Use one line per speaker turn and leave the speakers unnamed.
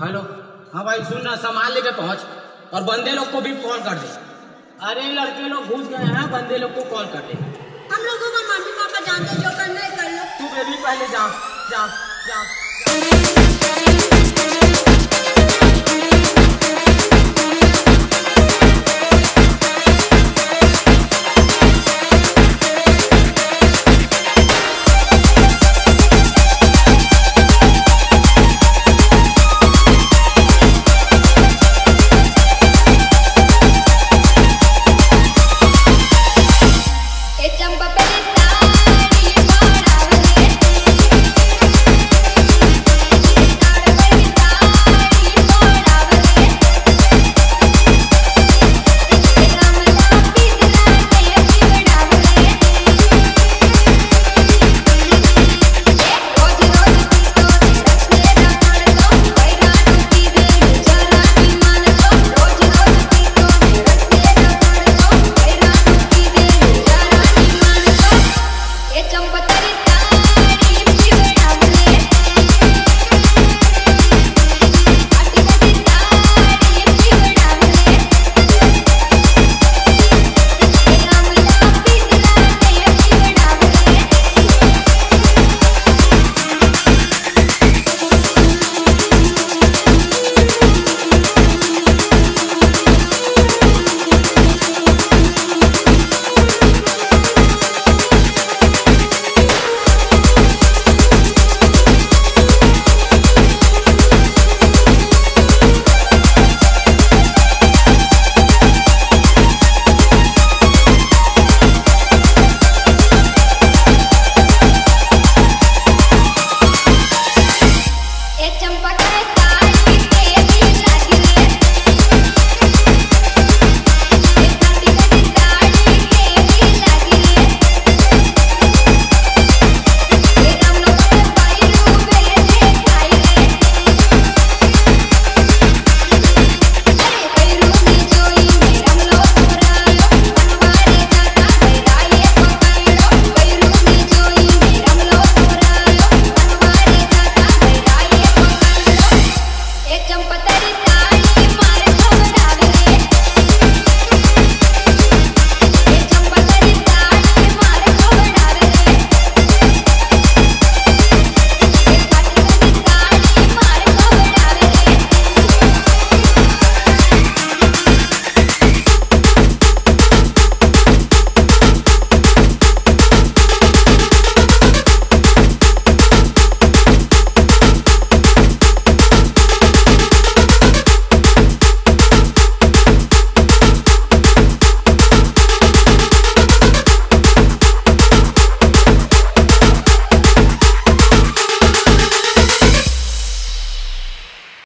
Hello. हाँ भाई सुन ना सामान लेके पहुँच। और बंदे लोग को भी कॉल कर दे। अरे लड़के लोग घुस गए हैं बंदे लोग को कॉल कर दे।
हम लोगों का मम्मी पापा जानते जो करना है कर लो।
तू बेबी पहले जा जा जा, जा।